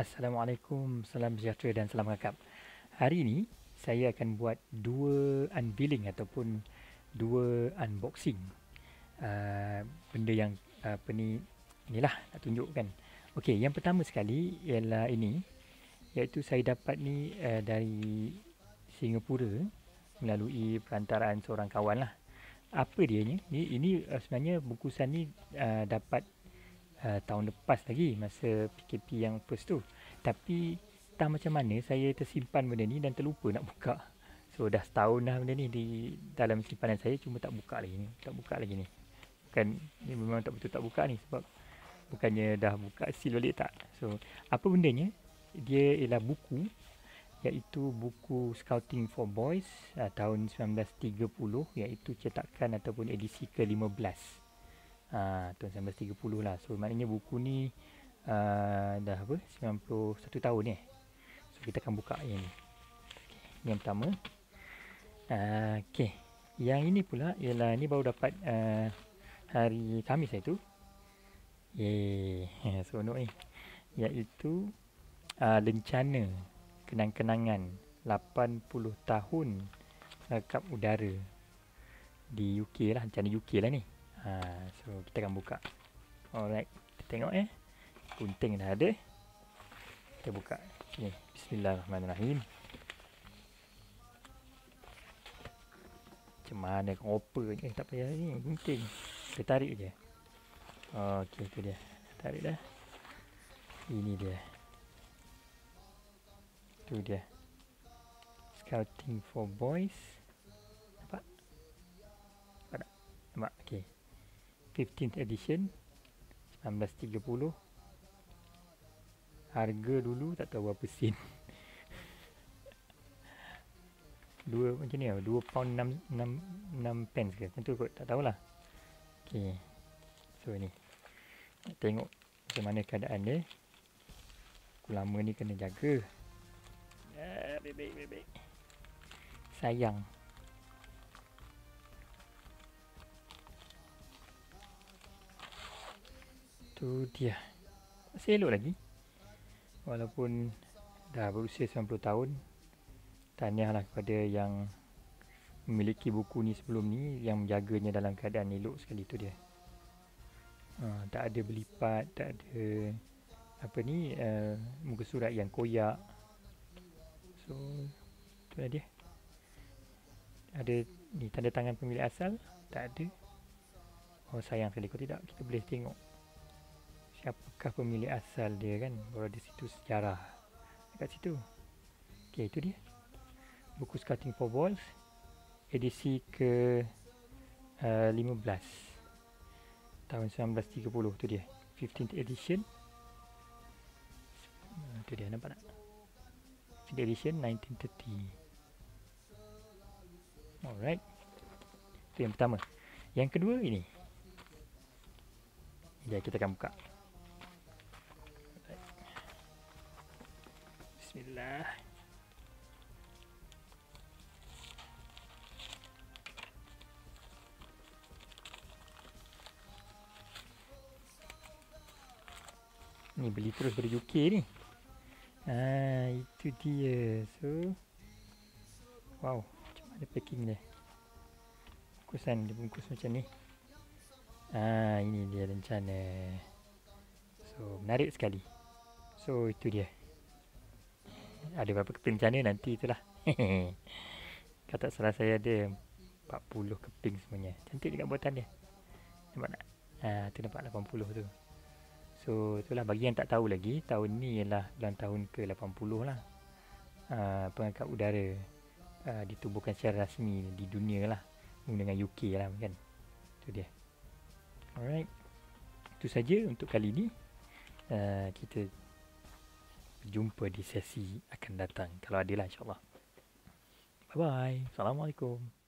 Assalamualaikum, salam sejahtera dan salam rakab. Hari ini saya akan buat dua unveiling ataupun dua unboxing. Uh, benda yang apa ni inilah nak tunjukkan. Okey, yang pertama sekali ialah ini iaitu saya dapat ni uh, dari Singapura melalui perantaraan seorang kawan lah. Apa dia ni? Ini, ini uh, sebenarnya bungkusan ni uh, dapat uh, tahun lepas lagi masa PKP yang first tu. Tapi tak macam mana saya tersimpan benda ni dan terlupa nak buka. So dah setahun dah benda ni di dalam simpanan saya cuma tak buka lagi ni. Tak buka lagi ni. Bukan ni memang tak betul tak buka ni sebab bukannya dah buka seal balik tak. So apa bendanya? Dia ialah buku iaitu buku Scouting for Boys uh, tahun 1930 iaitu cetakan ataupun edisi ke-15. Tahun 1930 lah. So maknanya buku ni uh, dah apa? 91 tahun ni. Eh? So kita akan buka yang ni. Okay. Yang pertama. Uh, okey. Yang ini pula ialah ni baru dapat uh, hari Khamis itu. Yeay, seronok ni. Iaitu uh, lencana kenang-kenangan 80 tahun rekap udara di UK lah macam UK lah ni ha, so kita akan buka. Alright kita tengok eh. Gunting dah ada. Kita buka. Sini bismillahirrahmanirrahim. Macam mana koper ni eh, tak payah ni gunting. Kita tarik je. Ok tu dia. Tarik dah. Ini dia. Tu dia. Scouting for boys. Nampak? Nampak tak? Nampak? Ok 15th edition 1930 harga dulu tak tahu berapa sen. Dua macam ni lah 2 pound 6, 6, 6 pence ke? Macam tu kot tak tahulah. Ok so ni. Tengok macam mana keadaan dia. Lama ni kena jaga. Ah, bebek, bebek. Sayang. Tu dia. Masih elok lagi. Walaupun dah berusia 90 tahun. Tahniahlah kepada yang memiliki buku ni sebelum ni yang menjaganya dalam keadaan elok sekali tu dia. Ha, tak ada berlipat, tak ada apa ni uh, muka surat yang koyak So tu lah dia Ada ni tanda tangan pemilik asal Tak ada Oh sayang sekali Kalau tidak kita boleh tengok Siapakah pemilik asal dia kan? Baru ada situ sejarah. Dekat situ. Okay itu dia. Buku Scouting for Balls Edisi ke uh, 15 Tahun 1930 tu dia. 15th edition. Itu dia nampak tak? Second edition 1930 Alright. Itu yang pertama. Yang kedua ini. Ya kita akan buka Bismillah Ni beli terus dari UK ni Ah, itu dia. So, wow, macam mana packing dia? Bungkusan dia bungkus macam ni. Ah, ini dia rencana. So, menarik sekali. So, itu dia. Ada berapa keping rencana nanti itulah. Kata salah saya ada 40 keping semuanya. Cantik juga buatan dia. Nampak tak? Ah, tu nampak 80 tu. So itulah bagi yang tak tahu lagi tahun ni ialah bulan tahun ke-80 lah. Uh, pengangkat udara uh, ditubuhkan secara rasmi di dunia lah dengan UK lah kan. Itu dia. Alright. Itu saja untuk kali ni. Uh, kita berjumpa di sesi akan datang kalau ada lah insyaAllah. Bye bye. Assalamualaikum.